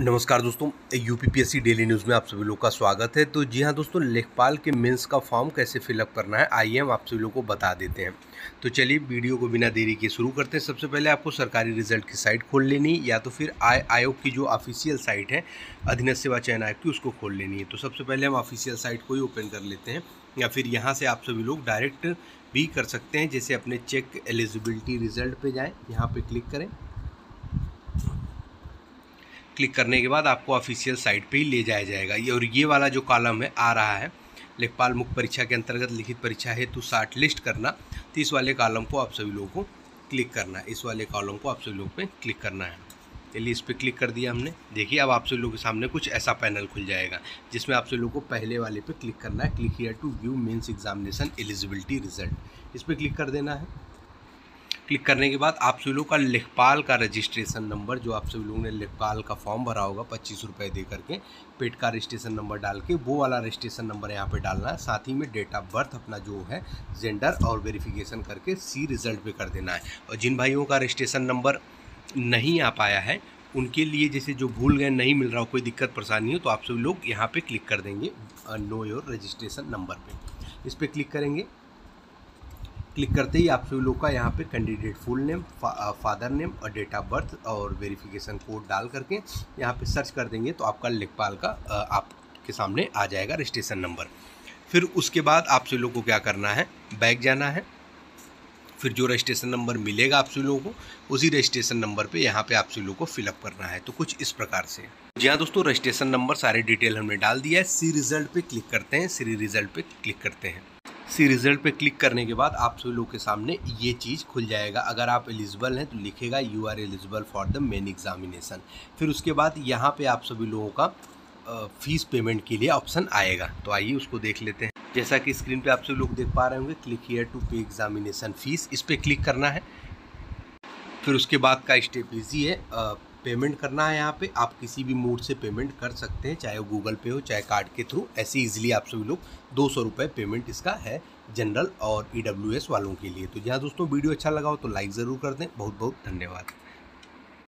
नमस्कार दोस्तों U P P S C daily news में आप सभी लोग का स्वागत है। तो जी हाँ दोस्तों, लेखपाल के मेंस का फॉर्म कैसे फिलअप करना है, आइए हम आप सभी लोग को बता देते हैं। तो चलिए, वीडियो को बिना देरी के शुरू करते हैं। सबसे पहले आपको सरकारी रिज़ल्ट की साइट खोल लेनी या तो फिर आय आयोग की जो ऑफिशियल साइट है, अधीनस्थ सेवा चयन आयोग की, उसको खोल लेनी है। तो सबसे पहले हम ऑफिशियल साइट को ही ओपन कर लेते हैं, या फिर यहाँ से आप सभी लोग डायरेक्ट भी कर सकते हैं। जैसे अपने चेक एलिजिबिलिटी रिज़ल्ट पर जाएँ, यहाँ पर क्लिक करें। क्लिक करने के बाद आपको ऑफिशियल साइट पे ही ले जाया जाएगा। ये और ये वाला जो कॉलम है, आ रहा है, लेखपाल मुख्य परीक्षा के अंतर्गत लिखित परीक्षा हेतु साठ लिस्ट करना तो इस वाले कॉलम को आप सभी लोगों को क्लिक करना है। इस वाले कॉलम को आप सभी लोग पे क्लिक करना है। चलिए इस पर क्लिक कर दिया हमने। देखिए, अब आप सभी लोगों के सामने कुछ ऐसा पैनल खुल जाएगा, जिसमें आप सभी लोगों को पहले वाले पे क्लिक करना है। Click here to view mains examination eligibility result इस पर क्लिक कर देना है। क्लिक करने के बाद आप सभी लोग का लेखपाल का रजिस्ट्रेशन नंबर, जो आप सभी लोगों ने लेखपाल का फॉर्म भरा होगा पच्चीस रुपये दे करके पेट का रजिस्ट्रेशन नंबर डाल के, वो वाला रजिस्ट्रेशन नंबर यहाँ पे डालना है। साथ ही में डेट ऑफ़ बर्थ अपना जो है, जेंडर और वेरिफिकेशन करके सी रिज़ल्ट पे कर देना है। और जिन भाइयों का रजिस्ट्रेशन नंबर नहीं आ पाया है, उनके लिए जैसे जो भूल गए, नहीं मिल रहा हो, कोई दिक्कत, परेशानी हो तो आप सभी लोग यहाँ पे क्लिक कर देंगे नो योर रजिस्ट्रेशन नंबर पे। इस पर क्लिक करेंगे क्लिक करते ही आप सभी लोग का यहाँ पे कैंडिडेट फुल नेम फा, फादर नेम और डेट ऑफ़ बर्थ और वेरिफिकेशन कोड डाल करके यहाँ पे सर्च कर देंगे तो आपका लेखपाल का आपके सामने आ जाएगा रजिस्ट्रेशन नंबर फिर उसके बाद आप सभी लोग को क्या करना है? बैग जाना है। फिर जो रजिस्ट्रेशन नंबर मिलेगा आप सभी लोगों को उसी रजिस्ट्रेशन नंबर पे यहाँ पे आप सभी लोगों को फिलअप करना है। तो कुछ इस प्रकार से। जी हाँ दोस्तों रजिस्ट्रेशन नंबर सारे डिटेल हमने डाल दिया है। सी रिज़ल्ट पे क्लिक करते हैं। सी रिज़ल्ट पे क्लिक करते हैं। सी रिज़ल्ट पे क्लिक करने के बाद आप सभी लोग के सामने ये चीज़ खुल जाएगा। अगर आप एलिजिबल हैं तो लिखेगा you are eligible for the main examination फिर उसके बाद यहाँ पे आप सभी लोगों का फ़ीस पेमेंट के लिए ऑप्शन आएगा। तो आइए उसको देख लेते हैं। जैसा कि स्क्रीन पे आप सभी लोग देख पा रहे होंगे click here to pay examination fees इस पर क्लिक करना है। फिर उसके बाद का स्टेप ईजी है। पेमेंट करना है यहाँ पे। आप किसी भी मोड से पेमेंट कर सकते हैं, चाहे वो गूगल पे हो, चाहे कार्ड के थ्रू ऐसे इजीली आप सभी लोग दो सौ रुपये पेमेंट इसका है जनरल और ई वालों के लिए। तो जहाँ दोस्तों, वीडियो अच्छा लगा हो तो लाइक ज़रूर कर दें। बहुत बहुत धन्यवाद।